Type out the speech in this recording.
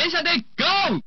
Deixa de cão!